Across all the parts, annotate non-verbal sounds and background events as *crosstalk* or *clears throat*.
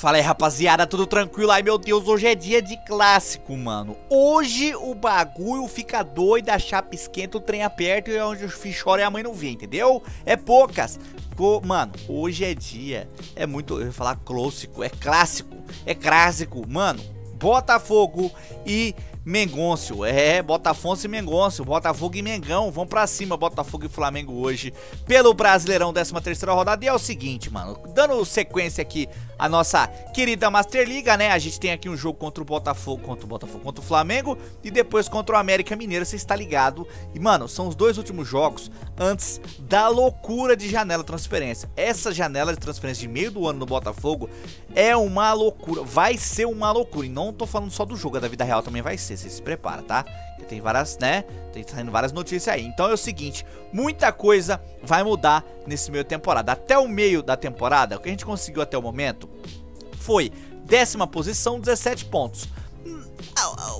Fala aí, rapaziada, tudo tranquilo? Ai, meu Deus, hoje é dia de clássico, mano. Hoje o bagulho fica doido, a chapa esquenta, o trem aperta e é onde o filho chora e a mãe não vê, entendeu? É poucas. Mano, hoje é dia, é muito, eu ia falar clássico, é clássico, é clássico. Mano, Botafogo e Mengoncio, é, Botafogo e Mengoncio, Botafogo e Mengão, vão pra cima, Botafogo e Flamengo hoje, pelo Brasileirão, 13 terceira rodada, e é o seguinte, mano, dando sequência aqui a nossa querida Master Liga, né, a gente tem aqui um jogo contra o Botafogo, contra o Botafogo, contra o Flamengo, e depois contra o América Mineiro, você está ligado, e mano, são os dois últimos jogos antes da loucura de janela de transferência, essa janela de transferência de meio do ano no Botafogo é uma loucura, vai ser uma loucura, e não tô falando só do jogo, é da vida real também vai ser, você se prepara, tá? Tem várias, né? Tem saindo várias notícias aí. Então é o seguinte, muita coisa vai mudar nesse meio temporada. Até o meio da temporada, o que a gente conseguiu até o momento foi décima posição, 17 pontos. Hum,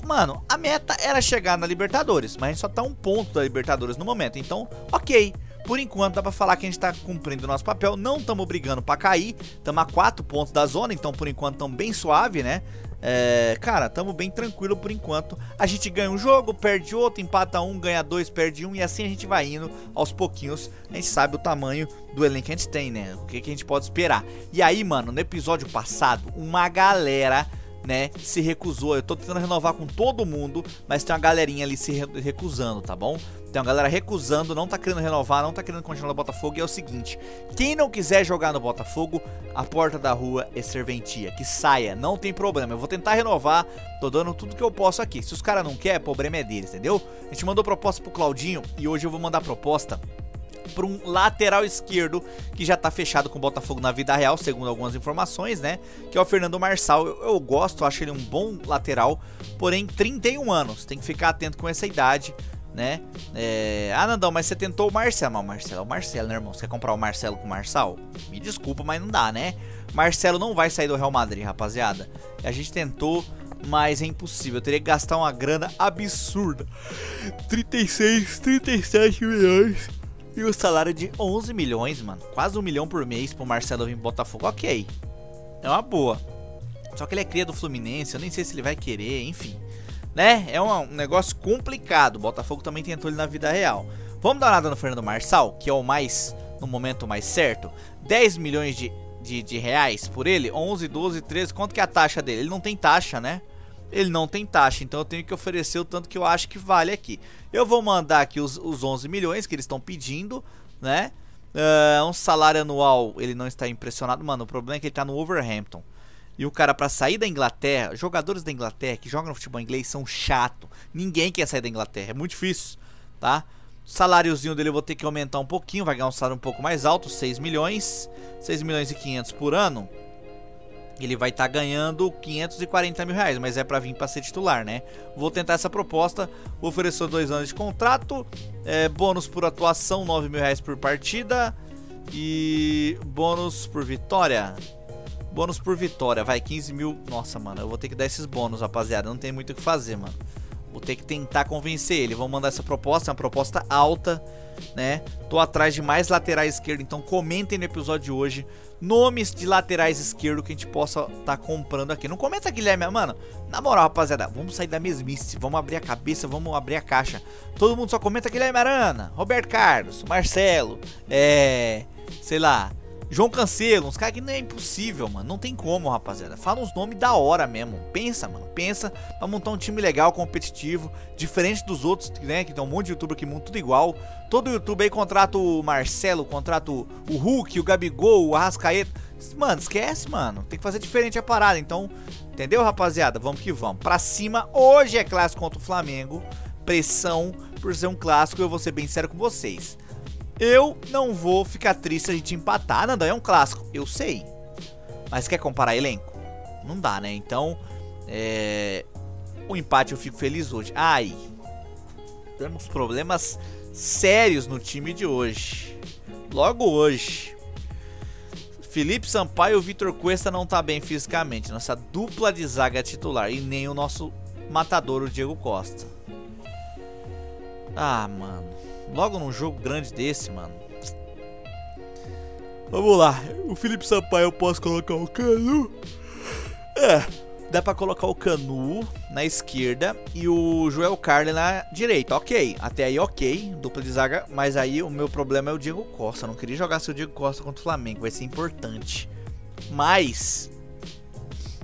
mano, a meta era chegar na Libertadores, mas a gente só tá um ponto da Libertadores no momento. Então, ok. Por enquanto dá pra falar que a gente tá cumprindo o nosso papel, não estamos brigando pra cair, estamos a 4 pontos da zona, então por enquanto estamos bem suave, né? É, cara, tamo bem tranquilo por enquanto. A gente ganha um jogo, perde outro, empata um, ganha dois, perde um e assim a gente vai indo aos pouquinhos. A gente sabe o tamanho do elenco que a gente tem, né? O que, que a gente pode esperar. E aí, mano, no episódio passado, uma galera né, se recusou. Eu tô tentando renovar com todo mundo, mas tem uma galerinha ali se recusando, tá bom? Tem uma galera recusando, não tá querendo renovar, não tá querendo continuar no Botafogo. E é o seguinte: quem não quiser jogar no Botafogo, a porta da rua é serventia. Que saia, não tem problema. Eu vou tentar renovar, tô dando tudo que eu posso aqui. Se os caras não querem, problema é deles, entendeu? A gente mandou proposta pro Claudinho e hoje eu vou mandar proposta para um lateral esquerdo que já tá fechado com o Botafogo na vida real, segundo algumas informações, né? Que é o Fernando Marçal. Eu, eu gosto, acho ele um bom lateral, porém 31 anos. Tem que ficar atento com essa idade né? É... Ah, Nandão, mas você tentou o Marcelo. Mas o Marcelo é o Marcelo, né, irmão? Você quer comprar o Marcelo com o Marçal? Me desculpa, mas não dá, né? Marcelo não vai sair do Real Madrid, rapaziada. A gente tentou, mas é impossível. Eu teria que gastar uma grana absurda. 36, 37 milhões. E o salário de 11 milhões, mano. Quase um milhão por mês pro Marcelo vir pro Botafogo. Ok. É uma boa. Só que ele é cria do Fluminense. Eu nem sei se ele vai querer, enfim né? É um, negócio complicado. O Botafogo também tentou ele na vida real. Vamos dar uma olhada no Fernando Marçal, que é o mais, no momento mais certo. 10 milhões de, de, de, reais por ele, 11, 12, 13. Quanto que é a taxa dele? Ele não tem taxa, né? Ele não tem taxa, então eu tenho que oferecer o tanto que eu acho que vale aqui. Eu vou mandar aqui os, os 11 milhões que eles estão pedindo, né? Uh, um salário anual, ele não está impressionado. Mano, o problema é que ele está no Overhampton. E o cara, para sair da Inglaterra, jogadores da Inglaterra que jogam futebol inglês são chato. Ninguém quer sair da Inglaterra, é muito difícil, tá? O saláriozinho dele eu vou ter que aumentar um pouquinho, vai ganhar um salário um pouco mais alto, 6 milhões, 6 milhões e 500 por ano. Ele vai estar tá ganhando 540 mil reais, mas é para vir para ser titular, né? Vou tentar essa proposta, vou oferecer dois anos de contrato, é, bônus por atuação, 9 mil reais por partida e bônus por vitória, Bônus por vitória, vai, 15 mil. Nossa, mano, eu vou ter que dar esses bônus, rapaziada. Não tem muito o que fazer, mano. Vou ter que tentar convencer ele. Vamos mandar essa proposta, é uma proposta alta, né? Tô atrás de mais laterais esquerdos, então comentem no episódio de hoje nomes de laterais esquerdos que a gente possa tá comprando aqui. Não comenta, Guilherme, mano. Na moral, rapaziada, vamos sair da mesmice, vamos abrir a cabeça, vamos abrir a caixa. Todo mundo só comenta Guilherme Arana, Roberto Carlos, Marcelo, é, sei lá, João Cancelo, uns caras que não é impossível, mano. Não tem como, rapaziada. Fala uns nomes da hora mesmo. Pensa, mano. Pensa pra montar um time legal, competitivo. Diferente dos outros, né? Que tem um monte de youtuber que monta tudo igual. Todo youtuber aí contrata o Marcelo, contrata o Hulk, o Gabigol, o Arrascaeta. Mano, esquece, mano. Tem que fazer diferente a parada. Então, entendeu, rapaziada? Vamos que vamos. Pra cima, hoje é clássico contra o Flamengo. Pressão por ser um clássico, eu vou ser bem sério com vocês. Eu não vou ficar triste se a gente empatar. Nandão, é um clássico. Eu sei. Mas quer comparar elenco? Não dá, né? Então, é... o empate eu fico feliz hoje. Ai, temos problemas sérios no time de hoje. Logo hoje. Felipe Sampaio e o Vitor Cuesta não tá bem fisicamente. Nossa dupla de zaga titular. E nem o nosso matador, o Diego Costa. Ah, mano. Logo num jogo grande desse, mano. Vamos lá. O Felipe Sampaio eu posso colocar o Canu. É, dá pra colocar o Canu na esquerda e o Joel Carli na direita. Ok, até aí ok, dupla de zaga. Mas aí o meu problema é o Diego Costa. Eu não queria jogar seu Diego Costa contra o Flamengo, vai ser importante. Mas,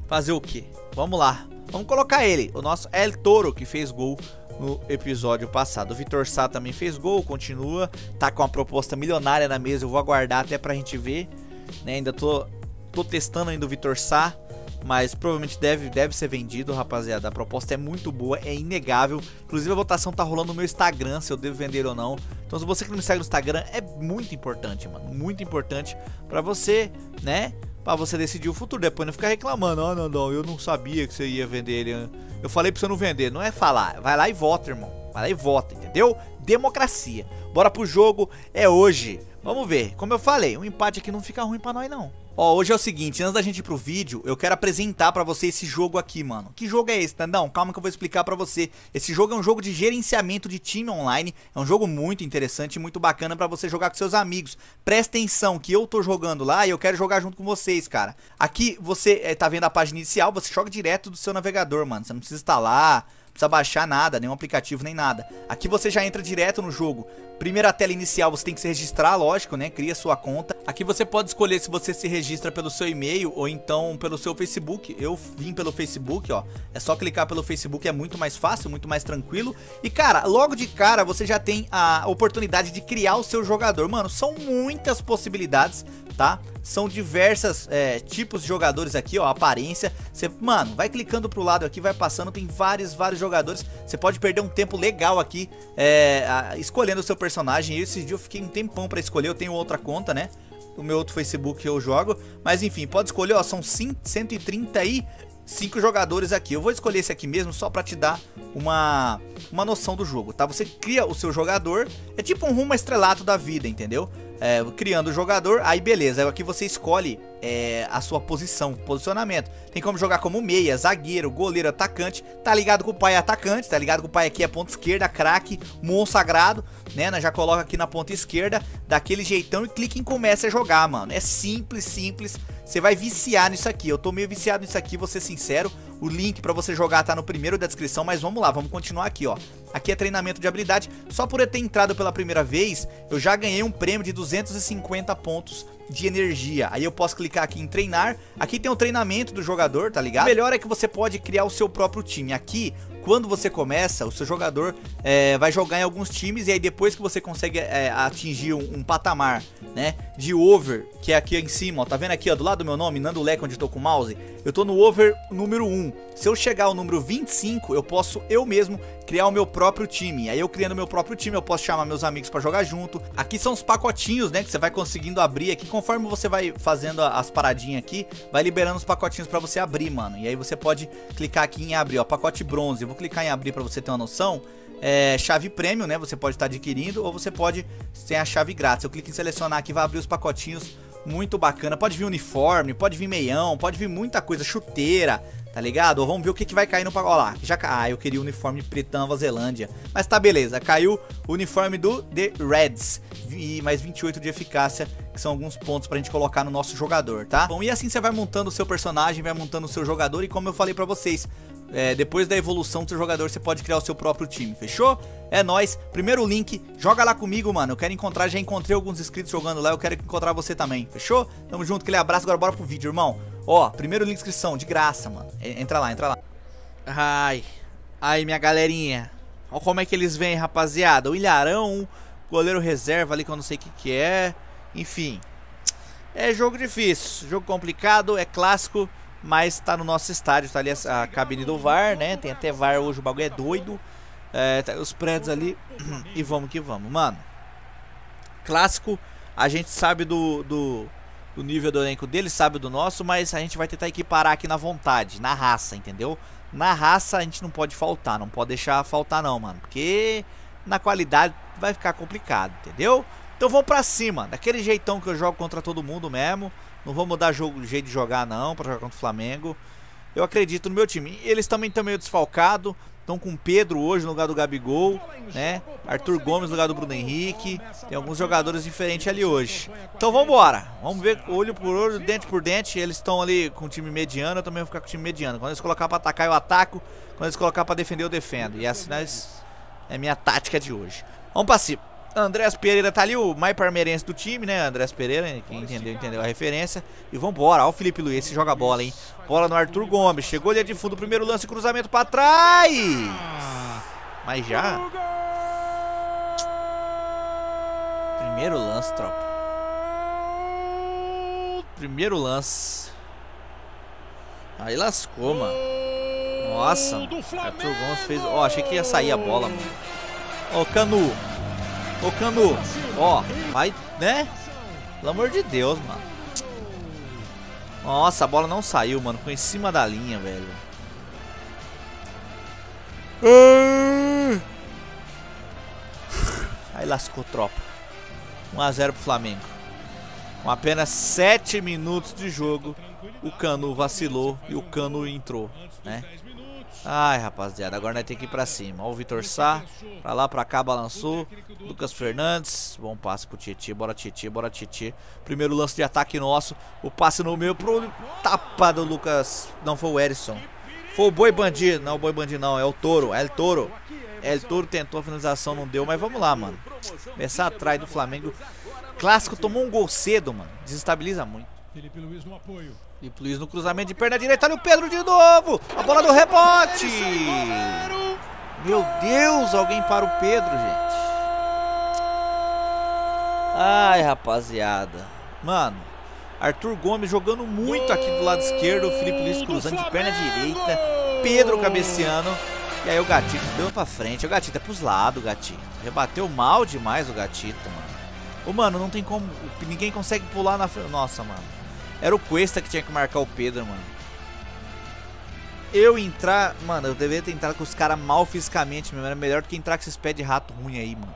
fazer o que? Vamos lá, vamos colocar ele, o nosso El Toro que fez gol no episódio passado. O Vitor Sá também fez gol, continua, tá com uma proposta milionária na mesa. Eu vou aguardar até pra gente ver, né? Ainda tô, tô testando ainda o Vitor Sá mas provavelmente deve, deve ser vendido, rapaziada. A proposta é muito boa, é inegável. Inclusive a votação tá rolando no meu Instagram, se eu devo vender ou não. Então se você que não me segue no Instagram, é muito importante, mano. Muito importante para você, né? Pra você decidir o futuro. Depois não ficar reclamando, ah, não, não, eu não sabia que você ia vender ele. Eu falei pra você não vender. Não é falar, vai lá e vota, irmão. Vai lá e vota, entendeu? Democracia. Bora pro jogo, é hoje. Vamos ver. Como eu falei, um empate aqui não fica ruim pra nós, não. Ó, hoje é o seguinte, antes da gente ir pro vídeo, eu quero apresentar pra você esse jogo aqui, mano. Que jogo é esse, Tandão? Calma que eu vou explicar pra você. Esse jogo é um jogo de gerenciamento de time online. É um jogo muito interessante e muito bacana pra você jogar com seus amigos. Presta atenção que eu tô jogando lá e eu quero jogar junto com vocês, cara. Aqui você é, tá vendo a página inicial, você joga direto do seu navegador, mano. Você não precisa instalar, precisa baixar nada, nenhum aplicativo nem nada. Aqui você já entra direto no jogo. Primeira tela inicial você tem que se registrar, lógico, né? Cria sua conta. Aqui você pode escolher se você se registra pelo seu e-mail ou então pelo seu Facebook. Eu vim pelo Facebook, ó. É só clicar pelo Facebook, é muito mais fácil, muito mais tranquilo. E cara, logo de cara você já tem a oportunidade de criar o seu jogador. Mano, são muitas possibilidades, tá? São diversas é, tipos de jogadores aqui, ó, aparência. Você, mano, vai clicando pro lado aqui, vai passando, tem vários, vários jogadores. Você pode perder um tempo legal aqui é, escolhendo o seu personagem personagem. E esse dia eu fiquei um tempão pra escolher. Eu tenho outra conta, né? O meu outro Facebook eu jogo. Mas enfim, pode escolher, ó. São 135 jogadores aqui. Eu vou escolher esse aqui mesmo só pra te dar uma, uma noção do jogo, tá? Você cria o seu jogador. É tipo um rumo estrelato da vida, entendeu? É, criando o jogador, aí beleza, aqui você escolhe é, a sua posição, posicionamento. Tem como jogar como meia, zagueiro, goleiro, atacante. Tá ligado com o pai é atacante, tá ligado com o pai aqui é ponta esquerda, craque, monstro sagrado, né? Já coloca aqui na ponta esquerda, daquele jeitão e clica em começa a jogar, mano. É simples, simples. Você vai viciar nisso aqui. Eu tô meio viciado nisso aqui, vou ser sincero. O link para você jogar tá no primeiro da descrição, mas vamos lá, vamos continuar aqui, ó. Aqui é treinamento de habilidade. Só por eu ter entrado pela primeira vez, eu já ganhei um prêmio de 250 pontos de energia. Aí eu posso clicar aqui em treinar. Aqui tem o treinamento do jogador, tá ligado? O melhor é que você pode criar o seu próprio time. Aqui, quando você começa, o seu jogador é, vai jogar em alguns times e aí depois que você consegue é, atingir um, um, patamar, né, de over, que é aqui em cima, ó, tá vendo aqui, ó, do lado do meu nome, Nando Leque, onde eu tô com o mouse, eu tô no over número 1. Se eu chegar ao número 25, eu posso eu mesmo criar o meu próprio time. Aí eu criando meu próprio time, eu posso chamar meus amigos para jogar junto. Aqui são os pacotinhos, né, que você vai conseguindo abrir aqui conforme você vai fazendo as paradinhas aqui, vai liberando os pacotinhos para você abrir, mano. E aí você pode clicar aqui em abrir, ó, pacote bronze. Eu vou clicar em abrir para você ter uma noção. É, chave premium, né? Você pode estar adquirindo ou você pode ter a chave grátis. Eu clico em selecionar aqui, vai abrir os pacotinhos muito bacana. Pode vir uniforme, pode vir meião, pode vir muita coisa, chuteira, tá ligado? Vamos ver o que, que vai cair no pacote. Lá, já Ah, eu queria o uniforme pretão Nova Zelândia. Mas tá beleza, caiu o uniforme do The Reds. E mais 28 de eficácia, que são alguns pontos pra gente colocar no nosso jogador, tá? Bom, e assim você vai montando o seu personagem, vai montando o seu jogador. E como eu falei pra vocês, é, depois da evolução do seu jogador, você pode criar o seu próprio time, fechou? É nóis. Primeiro link, joga lá comigo, mano. Eu quero encontrar, já encontrei alguns inscritos jogando lá, eu quero encontrar você também, fechou? Tamo junto, aquele abraço, agora bora pro vídeo, irmão. Ó, primeiro link de inscrição, de graça, mano. Entra lá, entra lá. Ai, ai, minha galerinha. Olha como é que eles vêm, rapaziada. O Ilharão, goleiro reserva ali que eu não sei o que, que é. Enfim, é jogo difícil, jogo complicado, é clássico, mas tá no nosso estádio, tá ali a, a cabine do VAR, né? Tem até VAR hoje, o bagulho é doido. É, tá os prédios ali *clears throat* e vamos que vamos. Mano, clássico, a gente sabe do, do, do nível do elenco dele, sabe do nosso, mas a gente vai tentar equiparar aqui na vontade, na raça, entendeu? Na raça a gente não pode faltar, não pode deixar faltar não, mano, porque na qualidade vai ficar complicado, entendeu? Então vamos pra cima, daquele jeitão que eu jogo contra todo mundo mesmo. Não vou mudar jogo, jeito de jogar não, pra jogar contra o Flamengo. eu acredito no meu time. Eles também estão meio desfalcados. Estão com Pedro hoje no lugar do Gabigol, né? Arthur Gomes no lugar do Bruno Henrique. Tem alguns jogadores diferentes ali hoje. Então vamos embora. Vamos ver olho por olho, dente por dente. Eles estão ali com o time mediano, eu também vou ficar com o time mediano. Quando eles colocar para atacar, eu ataco. Quando eles colocar para defender, eu defendo. E assim nós... é minha tática de hoje. Vamos para cima. Andrés Pereira tá ali, o mais parmeirense do time, né? Andrés Pereira, quem entendeu, entendeu a referência. E vambora, ó o Felipe Luiz, esse joga bola, hein? Bola no Arthur Gomes, chegou ali de fundo, primeiro lance, cruzamento pra trás! Mas já... Primeiro lance, tropa. Primeiro lance. Aí lascou, mano. Nossa, Arthur Gomes fez... Ó, oh, achei que ia sair a bola, mano. Ó, oh, Canu. Ô, Canu, ó, vai, né? Pelo amor de Deus, mano. Nossa, a bola não saiu, mano. Ficou em cima da linha, velho. Aí lascou tropa. 1x0 pro Flamengo. Com apenas 7 minutos de jogo, o Cano vacilou e o Cano entrou, né? Ai, rapaziada, agora nós temos que ir pra cima. Ó o Vitor Sá, pra lá, pra cá, balançou. Lucas Fernandes, bom passe pro Tietchan, bora Tietchan, bora Tietchan. Primeiro lance de ataque nosso, o passe no meio pro tapa do Lucas, não foi o Erisson. Foi o Boi Bandido, não o Boi Bandido não, é o Toro, é o Toro. É o Toro tentou a finalização, não deu, mas vamos lá, mano. Começar atrás do Flamengo. Clássico tomou um gol cedo, mano, desestabiliza muito. Felipe Luiz no apoio. Felipe Luiz no cruzamento de perna direita. Olha o Pedro de novo. A bola do rebote. Meu Deus, alguém para o Pedro, gente. Ai, rapaziada. Mano, Arthur Gomes jogando muito aqui do lado esquerdo. O Felipe Luiz cruzando de perna direita. Pedro cabeceando. E aí o Gatito deu pra frente. O Gatito é pros lados, o Gatito. Rebateu mal demais o Gatito, mano. Ô, mano, não tem como... Ninguém consegue pular na frente. Nossa, mano. Era o Cuesta que tinha que marcar o Pedro, mano. Eu entrar... Mano, eu deveria ter entrado com os caras mal fisicamente mesmo. Era melhor do que entrar com esses pés de rato ruim aí, mano.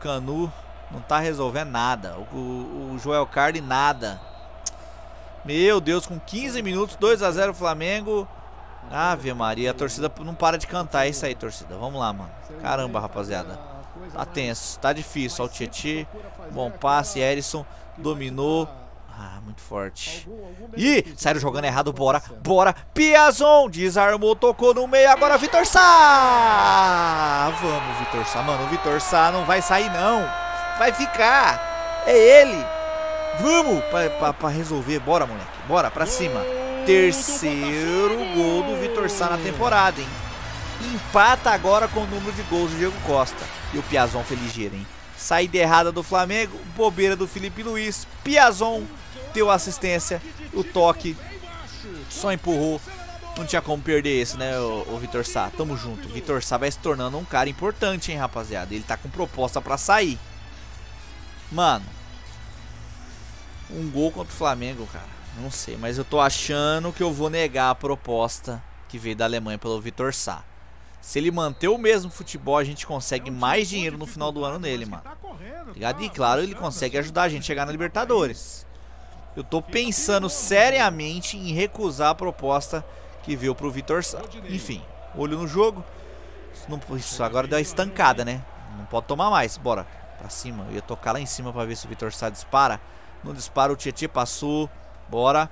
Canu não tá resolvendo nada. O, o, o Joel Cardi, nada. Meu Deus, com 15 minutos, 2 a 0 Flamengo. Ave Maria, a torcida não para de cantar. É isso aí, torcida. Vamos lá, mano. Caramba, rapaziada. Tá tenso, tá difícil. Ó, o Tietchan. Bom passe, Erison dominou. Ah, muito forte. Ih, saíram jogando errado, bora, bora. Piazon, desarmou, tocou no meio, agora Vitor Sá. Vamos, Vitor Sá. Mano, o Vitor Sá não vai sair, não. Vai ficar. É ele. Vamos pra, pra, pra resolver. Bora, moleque. Bora, pra cima. Terceiro gol do Vitor Sá na temporada, hein. Empata agora com o número de gols do Diego Costa. E o Piazon foi ligeiro, hein. Saída errada do Flamengo, bobeira do Felipe Luiz, Piazon deu assistência, o toque, só empurrou. Não tinha como perder esse, né, o, o Vitor Sá. Tamo junto. Vitor Sá vai se tornando um cara importante, hein, rapaziada. Ele tá com proposta pra sair. Mano. Um gol contra o Flamengo, cara. Não sei, mas eu tô achando que eu vou negar a proposta que veio da Alemanha pelo Vitor Sá. Se ele manter o mesmo futebol, a gente consegue mais dinheiro no final do ano nele, mano. Ligado? E claro, ele consegue ajudar a gente a chegar na Libertadores. Eu tô pensando seriamente em recusar a proposta que veio pro Vitor Sá. Enfim, olho no jogo. Isso, não, isso agora deu uma estancada, né? Não pode tomar mais. Bora. Pra cima. Eu ia tocar lá em cima pra ver se o Vitor Sá dispara. Não dispara, o Tietchan passou. Bora.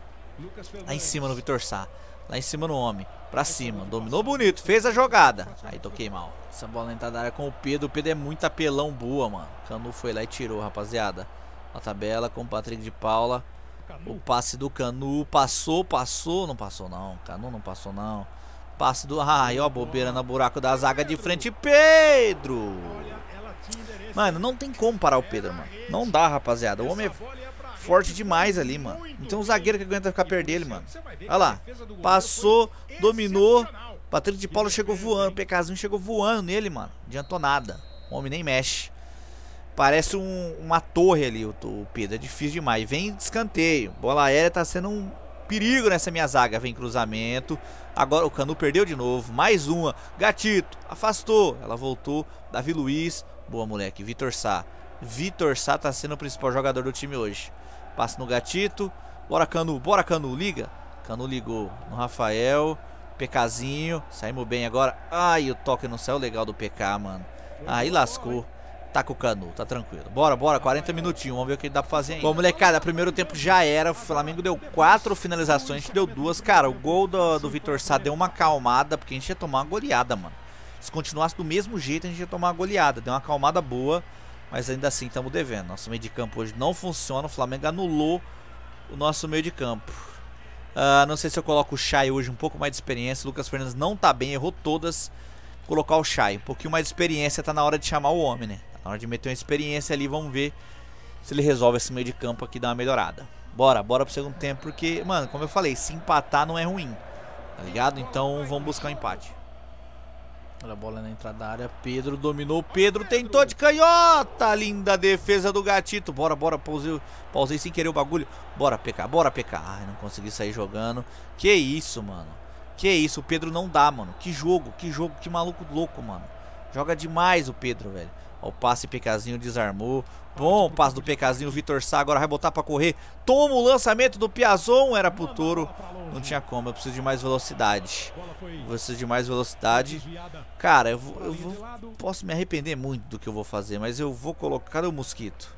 Lá em cima no Vitor Sá. Lá em cima no homem. Pra cima. Dominou bonito. Fez a jogada. Aí toquei mal. Essa bola entrada da área com o Pedro. O Pedro é muito apelão boa, mano. Canu foi lá e tirou, rapaziada. A tabela com o Patrick de Paula. O passe do Canu passou, passou, não passou não. Canu não passou não. Passe do... Ai, ó bobeira no buraco da zaga de frente. Pedro! Mano, não tem como parar o Pedro, mano. Não dá, rapaziada. O homem é forte demais ali, mano. Então o zagueiro que aguenta ficar perto dele, mano. Olha lá. Passou, dominou. Patrick de Paulo chegou voando. O PKzinho chegou voando nele, mano. Adiantou nada. O homem nem mexe. Parece um, uma torre ali o, o Pedro. É difícil demais. Vem de escanteio. Bola aérea tá sendo um perigo nessa minha zaga. Vem cruzamento. Agora o Canu perdeu de novo. Mais uma. Gatito. Afastou. Ela voltou. Davi Luiz. Boa, moleque. Vitor Sá. Vitor Sá tá sendo o principal jogador do time hoje. Passa no Gatito. Bora, Canu. Bora, Canu. Liga. Canu ligou no Rafael. PKzinho. Saímos bem agora. Ai, o toque não saiu legal do PK, mano. Aí lascou. Tá com o Canu, tá tranquilo. Bora, bora, 40 minutinhos. Vamos ver o que dá pra fazer ainda. Bom, molecada, primeiro tempo já era. O Flamengo deu quatro finalizações, deu duas. Cara, o gol do, do Vitor Sá deu uma acalmada, porque a gente ia tomar uma goleada, mano. Se continuasse do mesmo jeito, a gente ia tomar uma goleada. Deu uma acalmada boa, mas ainda assim estamos devendo. Nosso meio de campo hoje não funciona. O Flamengo anulou o nosso meio de campo. Uh, não sei se eu coloco o Chay hoje um pouco mais de experiência. O Lucas Fernandes não tá bem, errou todas. Colocar o Chay. Um pouquinho mais de experiência, tá na hora de chamar o homem, né? Na hora de meter uma experiência ali, vamos ver se ele resolve esse meio de campo aqui, dar uma melhorada. Bora, bora pro segundo tempo, porque, mano, como eu falei, se empatar não é ruim, tá ligado? Então vamos buscar um empate. Olha a bola na entrada da área. Pedro dominou. Pedro tentou de canhota. Linda defesa do gatito. Bora, bora. Pausei, pausei sem querer o bagulho. Bora, PK. Bora, PK. Ai, não consegui sair jogando. Que isso, mano. Que isso. O Pedro não dá, mano. Que jogo. Que jogo. Que maluco louco, mano. Joga demais o Pedro, velho. O passe PKzinho desarmou. Bom, passe do PKzinho. O Vitor Sá agora vai botar pra correr. Toma o lançamento do Piazon. Era pro Toro. Não tinha como. Eu preciso de mais velocidade. Preciso de mais velocidade. Cara, eu, vou, eu vou, posso me arrepender muito do que eu vou fazer. Mas eu vou colocar... Cadê o Mosquito?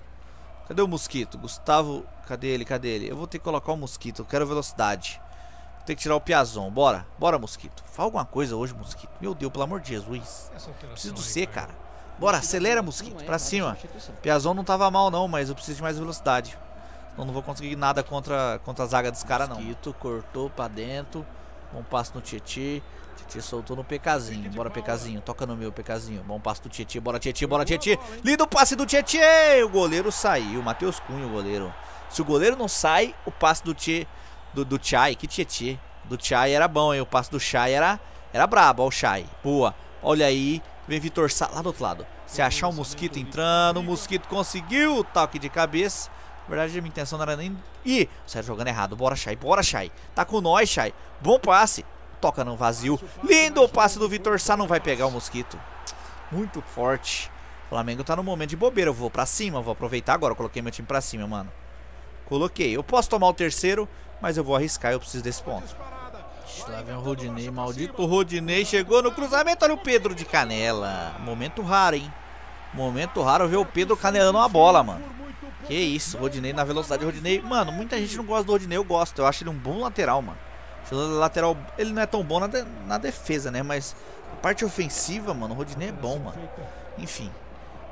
Cadê o Mosquito? Gustavo... Cadê ele? Cadê ele? Eu vou ter que colocar o Mosquito. Eu quero velocidade. Vou ter que tirar o Piazon. Bora. Bora, Mosquito. Fala alguma coisa hoje, Mosquito. Meu Deus, pelo amor de Jesus. Preciso do C, cara. Bora, acelera, Mosquito, pra cima. Piazon não tava mal não, mas eu preciso de mais velocidade. Senão não vou conseguir nada contra, contra a zaga dos caras não. Mosquito cortou pra dentro. Bom passo no Tietê. Tietê soltou no PKzinho. Bora, PKzinho. Toca no meu, PKzinho. Bom passo do Tietê. Bora, Tietê. Bora, Tietê. Lindo passe do Tietê. O goleiro saiu. Matheus Cunha, o goleiro. Se o goleiro não sai, o passe do Tchê, do, do Chai, que Tietê. Do Chai era bom, hein? O passe do Chai era, era brabo. Ó o Chai. Boa. Olha aí. Vem Vitor Sá lá do outro lado. Se achar o Mosquito entrando, o Mosquito conseguiu o toque de cabeça. Na verdade, a minha intenção não era nem... Ih, Sérgio jogando errado. Bora, Chay. Bora, Chay. Tá com nós, Chay. Bom passe. Toca no vazio. Lindo o passe do Vitor Sá. Não vai pegar o Mosquito. Muito forte. O Flamengo tá no momento de bobeira. Eu vou pra cima. Vou aproveitar agora. Eu coloquei meu time pra cima, mano. Coloquei. Eu posso tomar o terceiro, mas eu vou arriscar. Eu preciso desse ponto. Lá vem o Rodinei, maldito Rodinei, chegou no cruzamento, olha o Pedro de canela. Momento raro, hein? Momento raro ver o Pedro canelando uma bola, mano. Que isso, Rodinei na velocidade. Rodinei, mano, muita gente não gosta do Rodinei, eu gosto. Eu acho ele um bom lateral, mano. Lateral, ele não é tão bom na, de, na defesa, né? Mas a parte ofensiva, mano, o Rodinei é bom, mano. Enfim,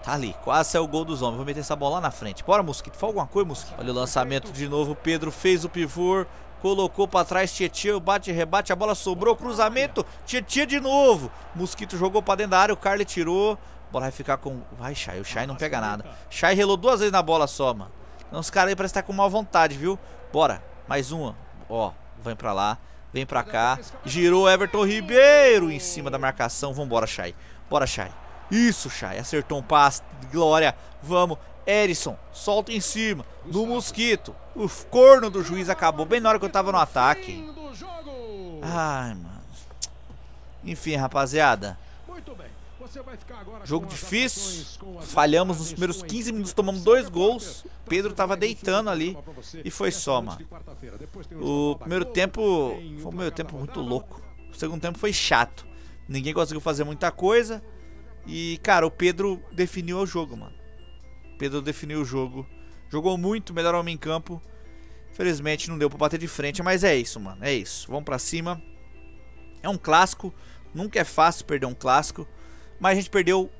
Tá ali, quase saiu o gol dos homens. Vou meter essa bola lá na frente. Bora, Mosquito. Fala alguma coisa, Mosquito. Olha o lançamento de novo. Pedro fez o pivô. Colocou pra trás, Tietchan, bate, rebate, a bola sobrou, cruzamento, Tietchan de novo. Mosquito jogou pra dentro da área, o Carly tirou. A bola vai ficar com... Vai, Chay, o Chay não pega nada. Chay relou duas vezes na bola só, mano. Então, os caras aí parecem estar com má vontade, viu? Bora, mais uma. Ó, vem pra lá, vem pra cá. Girou Everton Ribeiro em cima da marcação. Vambora, Chay. Bora, Chay. Isso, Chay. Acertou um passe. Glória. Vamos. Erison, solta em cima, no mosquito. O corno do juiz acabou bem na hora que eu tava no ataque. Ai, mano. Enfim, rapaziada. Jogo difícil. Falhamos nos primeiros 15 minutos, tomamos dois gols. Pedro tava deitando ali. E foi só, mano. O primeiro tempo foi um primeiro tempo muito louco. O segundo tempo foi chato. Ninguém conseguiu fazer muita coisa. E, cara, o Pedro definiu o jogo, mano. Pedro definiu o jogo. Jogou muito, melhor homem em campo. Infelizmente não deu pra bater de frente, mas é isso, mano. É isso. Vamos pra cima. É um clássico. Nunca é fácil perder um clássico. Mas a gente perdeu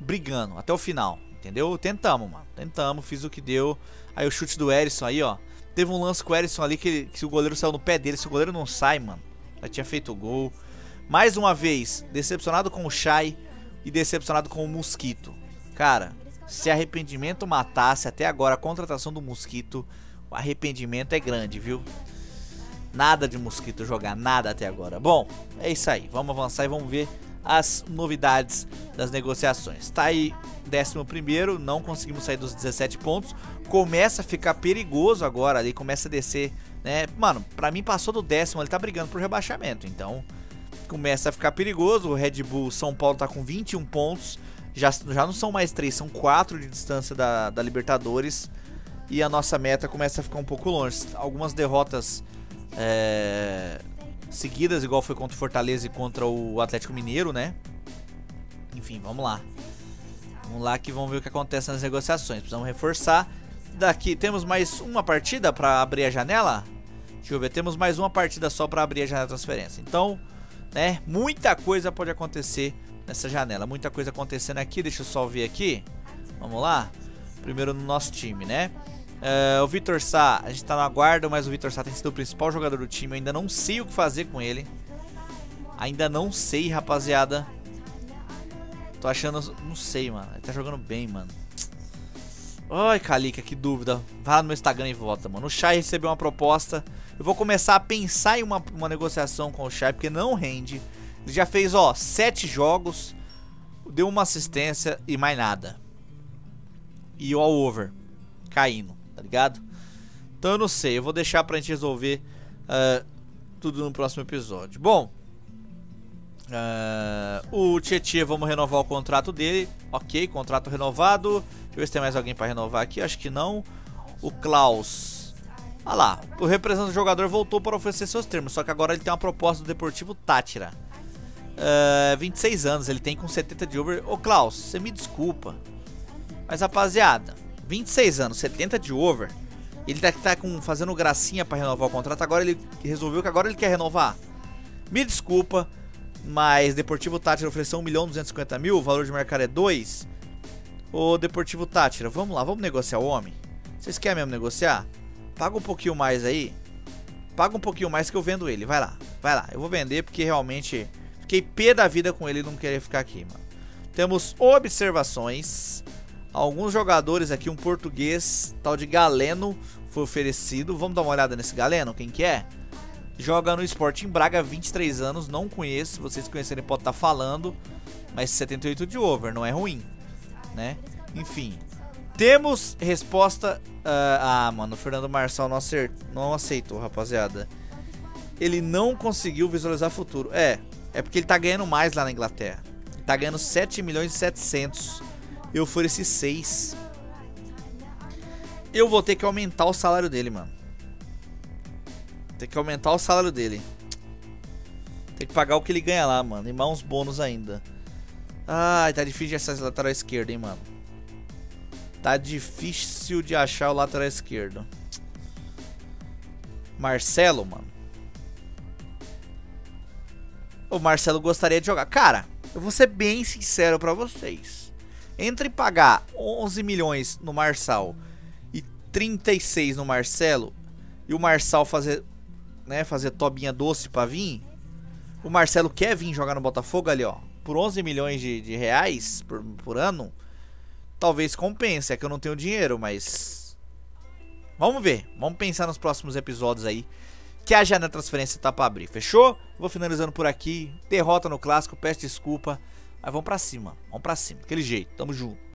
brigando até o final. Entendeu? Tentamos, mano. Tentamos, fiz o que deu. Aí o chute do Erisson aí, ó. Teve um lance com o Erisson ali que, que o goleiro saiu no pé dele, se o goleiro não sai, mano. Já tinha feito o gol. Mais uma vez, decepcionado com o Shai e decepcionado com o Mosquito. Cara, se arrependimento matasse até agora a contratação do Mosquito, o arrependimento é grande, viu? Nada de Mosquito jogar, nada até agora. Bom, é isso aí. Vamos avançar e vamos ver as novidades das negociações. Tá aí 11, não conseguimos sair dos 17 pontos. Começa a ficar perigoso agora ali, começa a descer, né? Mano, pra mim passou do décimo, ele tá brigando por rebaixamento, então começa a ficar perigoso. O Red Bull São Paulo tá com 21 pontos, já, já não são mais três, são quatro de distância da, da Libertadores. E a nossa meta começa a ficar um pouco longe. Algumas derrotas é, seguidas, igual foi contra o Fortaleza e contra o Atlético Mineiro, né? Enfim, vamos lá. Vamos lá que vamos ver o que acontece nas negociações. Precisamos reforçar. Daqui temos mais uma partida para abrir a janela. Deixa eu ver, temos mais uma partida só para abrir a janela de transferência. Então, né, muita coisa pode acontecer nessa janela. Muita coisa acontecendo aqui. Deixa eu só ver aqui. Vamos lá. Primeiro no nosso time, né? Uh, o Vitor Sá, a gente tá no aguardo, mas o Vitor Sá tem sido o principal jogador do time. Eu ainda não sei o que fazer com ele. Ainda não sei, rapaziada. Tô achando... Não sei, mano. Ele tá jogando bem, mano. Ai, Calica, que dúvida. Vá no meu Instagram e volta, mano. O Shai recebeu uma proposta. Eu vou começar a pensar em uma, uma negociação com o Shai, porque não rende. Ele já fez, ó, sete jogos. Deu uma assistência e mais nada. E o all over. Caindo tá ligado? Então eu não sei, eu vou deixar pra gente resolver uh, tudo no próximo episódio. Bom, uh, o Tietchan, vamos renovar o contrato dele. Ok, contrato renovado. Deixa eu ver se tem mais alguém pra renovar aqui, acho que não. O Klaus. Ah lá, o representante do jogador voltou para oferecer seus termos, só que agora ele tem uma proposta do Deportivo Tátira. Uh, 26 anos, ele tem com 70 de over. Ô Klaus, você me desculpa. Mas rapaziada, 26 anos, 70 de over. Ele tá, tá com, fazendo gracinha para renovar o contrato. Agora ele resolveu que agora ele quer renovar. Me desculpa, mas Deportivo Tátira ofereceu 1 milhão 250 mil. O valor de mercado é 2. Ô Deportivo Tátira, vamos lá, vamos negociar o homem. Vocês querem mesmo negociar? Paga um pouquinho mais aí. Paga um pouquinho mais que eu vendo ele. Vai lá, vai lá. Eu vou vender porque realmente fiquei pé da vida com ele não querer ficar aqui, mano. Temos observações. Alguns jogadores aqui, um português, tal de Galeno, foi oferecido. Vamos dar uma olhada nesse Galeno, quem que é? Joga no Sporting Braga, 23 anos, não conheço, se vocês conhecerem pode estar tá falando, mas 78 de over, não é ruim, né? Enfim, temos resposta... Uh, ah, mano, o Fernando Marçal não, não aceitou, rapaziada. Ele não conseguiu visualizar futuro. É, é porque ele tá ganhando mais lá na Inglaterra. Ele tá ganhando 7 milhões e 700 eu ofereci 6. Eu vou ter que aumentar o salário dele, mano. Tem que aumentar o salário dele. Tem que pagar o que ele ganha lá, mano. E mais uns bônus ainda. Ai, tá difícil de achar esse lateral esquerdo, hein, mano. Tá difícil de achar o lateral esquerdo. Marcelo, mano. O Marcelo gostaria de jogar. Cara, eu vou ser bem sincero pra vocês. Entre pagar 11 milhões no Marçal e 36 no Marcelo e o Marçal fazer, né, fazer tobinha doce pra vir, o Marcelo quer vir jogar no Botafogo ali, ó, por 11 milhões de, de reais por, por ano, talvez compense. É que eu não tenho dinheiro, mas vamos ver. Vamos pensar nos próximos episódios aí que a janela de transferência tá pra abrir. Fechou? Vou finalizando por aqui. Derrota no clássico, peço desculpa. Mas vamos pra cima, vamos pra cima, aquele jeito, tamo junto.